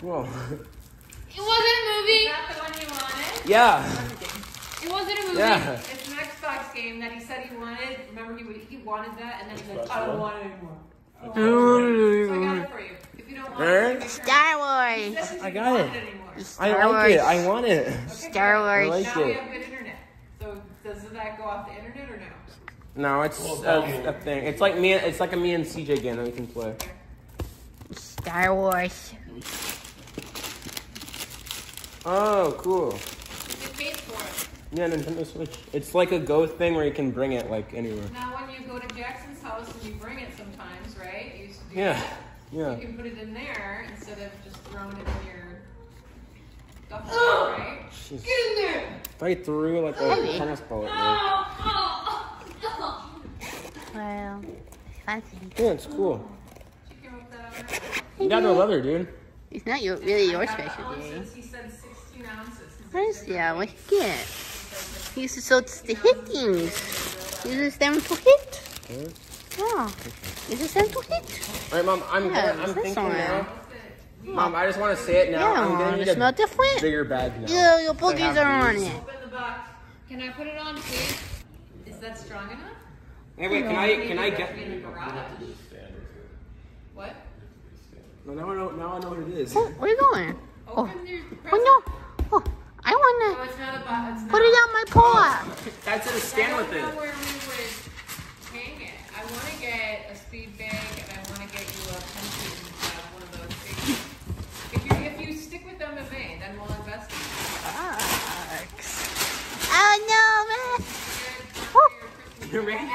Cool. It wasn't a movie. Is that the one you wanted? Yeah. It wasn't a movie. Yeah. It's an Xbox game that he said he wanted. Remember, he would- he wanted that, and then he's like, I don't want it anymore. So I got it for you. If you don't want Alright. it, sure- Star Wars. I got want it. anymore. I Star like it. I want it. Okay, Star. Wars. I like Now we have good internet. So does that go off the internet or no? No, it's a, a thing. It's like me. It's like a me and CJ game that we can play. Star Wars. Oh, cool. You get paid for it. Yeah, Nintendo Switch. It's like a Go thing where you can bring it like anywhere. Now, when you go to Jackson's house and you bring it sometimes, right? You used to do Yeah. that. Yeah. You can put it in there instead of just throwing it in your duffel bag, right? Jeez. Get in there! If I threw like a Heavy. tennis ball at Well, fancy. me. Yeah, it's cool. Did you come up with that on there? You got no leather, dude. It's not your really your I got special the day. ounces. He said 16 ounces. 'cause What there's is different yeah? What weights. you get? He used to sell the hit things. Use them oh, to hit. Yeah. Use them to hit. All right, mom. I'm Yeah, gonna, I'm this thinking one. now. Mom, I just want to say it now. Yeah, I'm gonna it need smell a different. bigger bag now. Yeah, your I boogies have are on these. it. Open the box. Can I put it on, please? Is that strong enough? Hey, wait, can I can I get? in the garage? What? No, now I know. Now I know what it is. Oh, where you going? Open oh. your Oh no. Oh, I wanna it's not a box. It's put it on my paw. Oh, That's it. A I stand don't with know it. where we would hang it. I want to get a speed bag and I want to get you a pencil and have one of those things. If you if you stick with MMA, then we'll invest in it. Oh no, man. Good for your Christmas ready?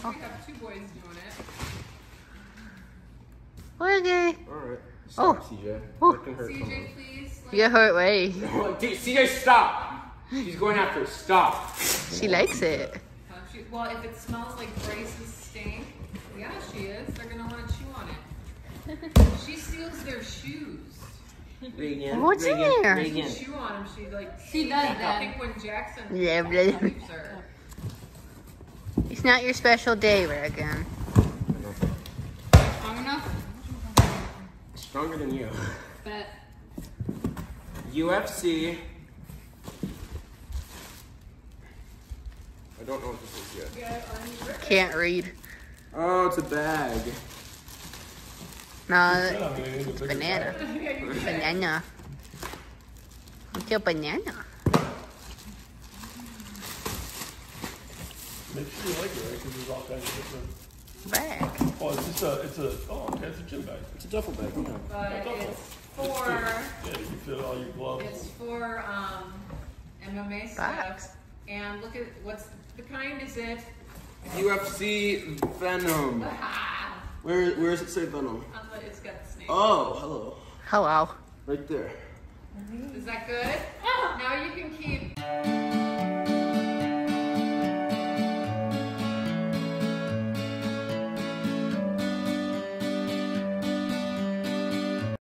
Once we have two boys doing it. Okay. All right. Oh. Stop, CJ. Oh. That can hurt someone. CJ, please. You get hurt way. CJ, stop! She's going after it. Stop. She likes it. Uh, she- Well, if it smells like Bryce's stink, yeah, she is. They're gonna want to chew on it. She steals their shoes. Reagan. What's in there? Reagan. She chew on them. She like. She does I think when Jackson Yeah, leaves her. It's not your special day, Regan. Strong enough? Stronger than you. Bet. UFC. I don't know what this is yet. Yeah, are you ready? Can't read. Oh, it's a bag. No, Yeah, I it's a banana. bag. Yeah, you bet. Banana. It's a banana. Make sure you like it, right? Because there's all kinds of different. Bag. Oh, it's just a, it's a, oh, okay, it's a gym bag. It's a duffel bag. Yeah. But it's for Yeah, you can fit all your gloves. it's for um, MMA Box. stuff. And look at what's the kind is it? UFC Venom. Ah, Where where does it say Venom? it's got the snake. Oh, hello. Hello. Right there. Is that good? Now you can keep.